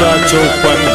का चौपन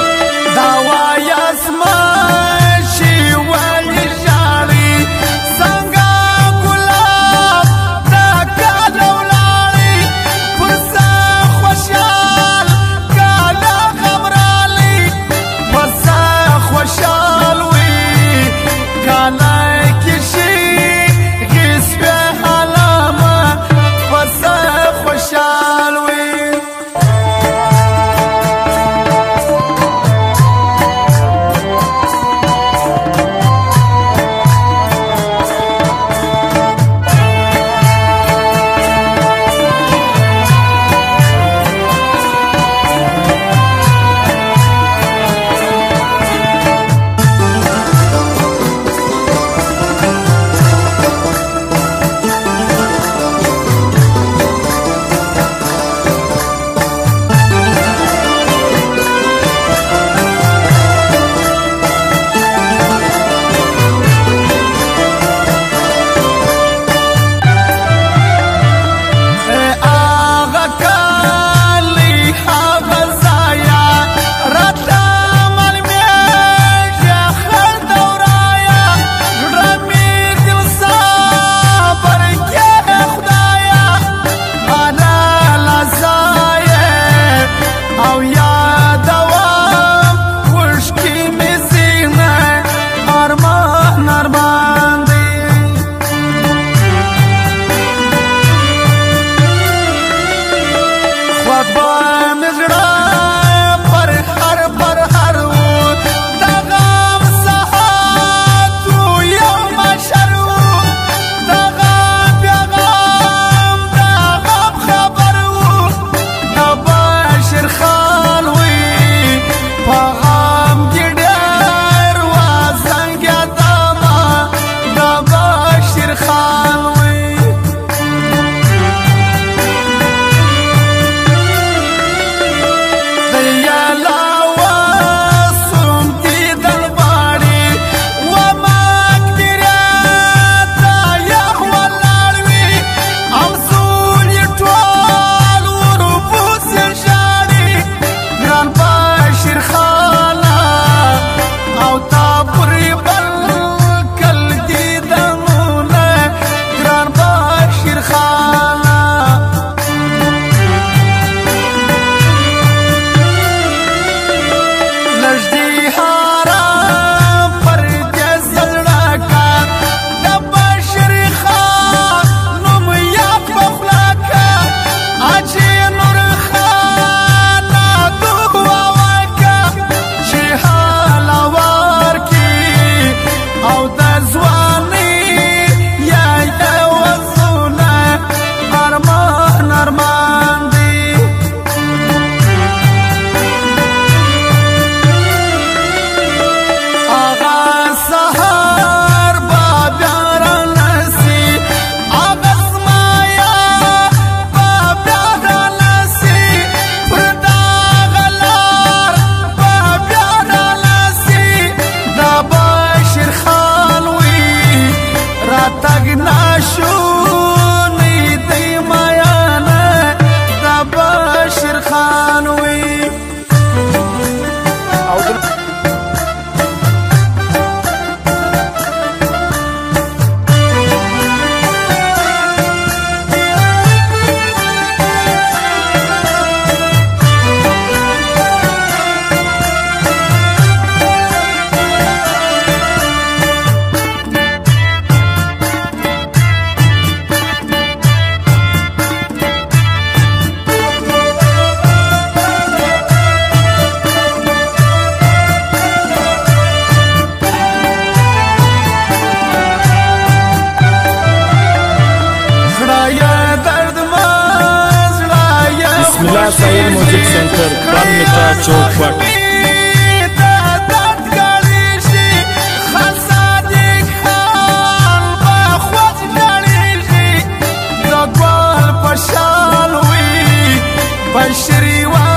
چوپک بشری و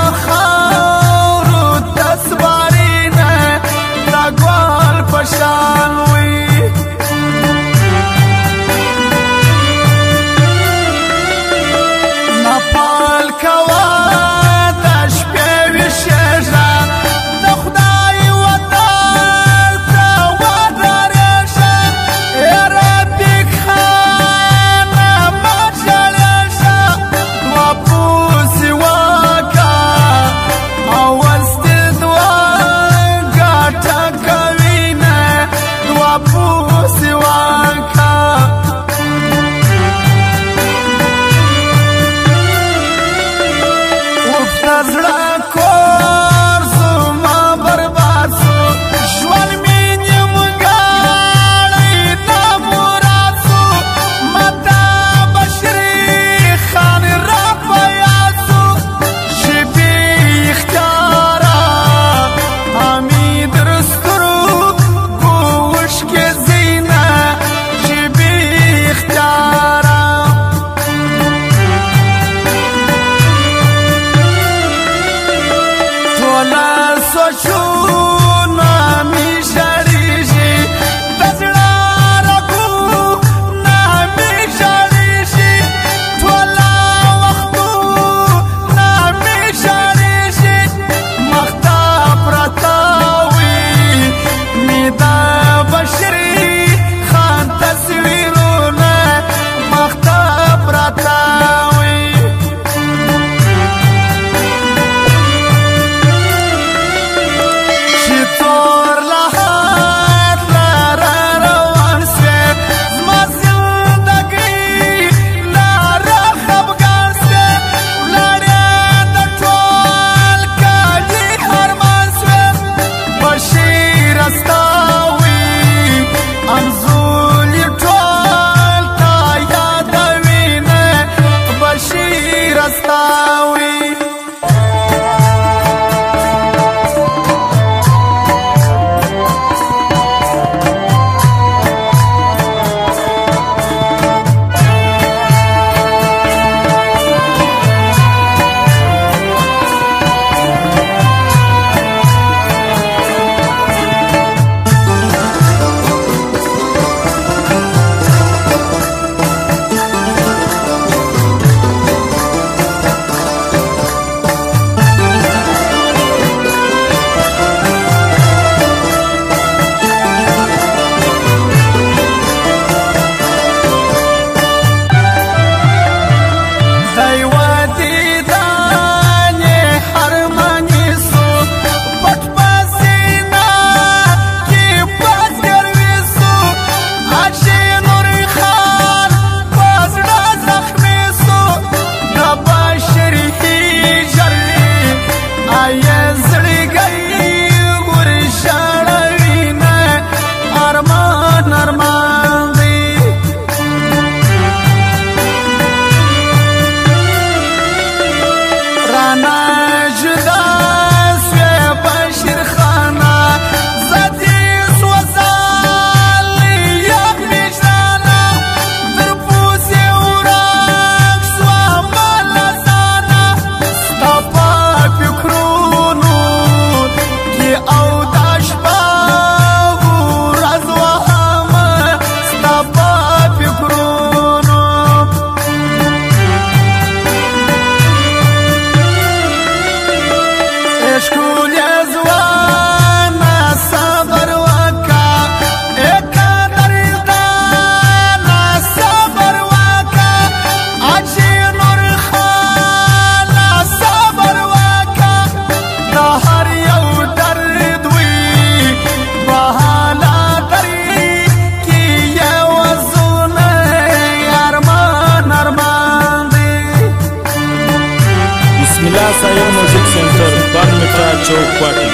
so quacky.